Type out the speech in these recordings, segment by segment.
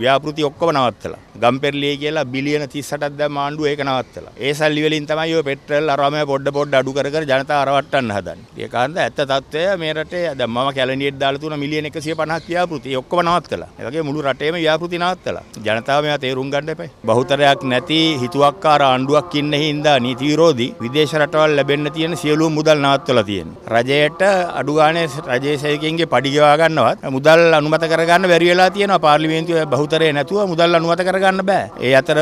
ව්‍යාපෘති ඔක්කොම නවත්තලා. ගම්පෙරළියේ කියලා බිලියන 38ක් දැම්ම ආණ්ඩුව ඒක නවත්තලා. ඒ සල්ලි වලින් තමයි ඔය පෙට්‍රල් අරවම පොඩ පොඩ අඩු කර කර ජනතාව අරවට්ටන්න හදන්නේ. ඒ කාන්ද ඇත්ත తත්වය මේ රටේ දැන් මම කැලණියට දාලා තුන මිලියන 150ක් ව්‍යාපෘති ඒ ඔක්කොම නවත්තලා. ඒ වගේ මුළු රටේම ව්‍යාපෘති නවත්තලා. ජනතාව මේවා තේරුම් ගන්න එපා. බහුතරයක් නැති හිතුවක්කාර ආණ්ඩුවක් ඉන්න හින්දා නීති විරෝධී විදේශ රටවල් ලැබෙන්න තියෙන සියලුම මුදල් නවත්තලා තියෙනවා. රජයට අඩු ගානේ රජයේ සේවකයන්ගේ පඩි ගෙවා ගන්නවත් මුදල් අනුමත කරගන්න බැරි වෙලා තියෙනවා පාර්ලිමේන්තුවේ බහුතරය නැතුව මුදල් අනුමත කරගන්න බෑ. ඒ අතර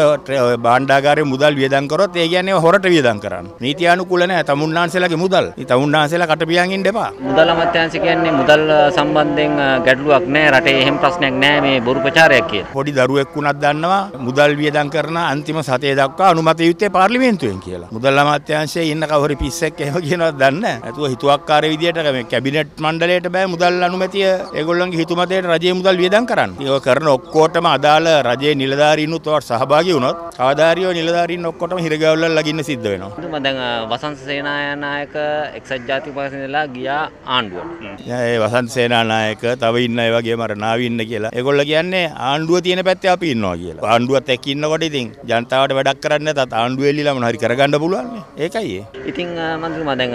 භාණ්ඩාගාරයේ මුදල් වියදම් කරොත් ඒ කියන්නේ හොරට වියදම් කරන්න. නීතියානුකූල නැහැ තමුන්නාන්සේලාගේ මුදල්. ඉතින් තමුන්නාන්සේලා කට පියන් ඉන්න එපා. මුදල් අමාත්‍යාංශ කියන්නේ මුදල් සම්බන්ධයෙන් ගැටලුවක් නැහැ රටේ එහෙම ප්‍රශ්නයක් නැහැ මේ බොරු ප්‍රචාරයක් කියලා. පොඩි දරුවෙක් වුණත් දන්නවා මුදල් වියදම් කරන අන්තිම සතේ දක්වා අනුමත යුත්තේ පාර්ලිමේන්තුවෙන් කියලා. මුදල් අමාත්‍යාංශයේ ඉන්න කවුරු පිස්සෙක් එහෙම කියනවත් දන්නේ නැහැ. නැතුව හිතුවක්කාර විදියට මේ කැබිනට් මණ්ඩලයට බෑ මුදල් අනුමැතිය ඒගොල්ලන්ගේ හිතුමතේට රජයේ මුදල් වියදම් කරන්න. ඒක කරන ඔක්කොටම අදාළ රජයේ නිලධාරීනුත් ඒවට සහභාගී වුණොත් ආධාරියෝ නිලධාරීන් ඔක්කොටම හිරගැවුල්ල ලගින්න සිද්ධ වෙනවා. මම දැන් වසන්ත සේනානායක එක්සත් ජාතික පක්ෂේ ඉඳලා ගියා ආණ්ඩුවට. ඒ වසන්ත සේනානායක තව ඉන්න ඒ වගේම අර නාවි ඉන්න කියලා. ඒගොල්ලෝ කියන්නේ ආණ්ඩුව තියෙන පැත්තේ අපි ඉන්නවා කියලා. ආණ්ඩුවත් එක්ක ඉන්නකොට ඉතින් ජනතාවට වැඩක් කරන්න නැතත් ආණ්ඩුව එල්ලීලා මොන හරි කරගන්න පුළුවන් නේ. ඒකයි ඒ. ඉතින් මන්ත්‍රීතුමා දැන්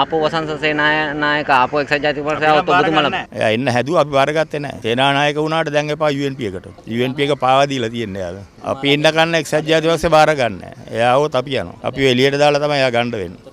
ආපෝ වසන්ත සේනානායක ආපෝ එක්සත් ජාතික පක්ෂය આવත් ඔබතුමාලා එයා එන්න හැදුවා අපි බාරගත්තේ නැහැ. සේනානායක වුණාට දැන් එපා UNP එකට. UNP එක පාවා දීලා තියන්නේ යාද. අපි ඉන්න කන්න එක්සත් ජාතික පක්ෂේ බාර ගන්න. එයා આવොත් අපි යනවා. අපි එළියට දාලා තමයි එයා ගන්න වෙන්නේ.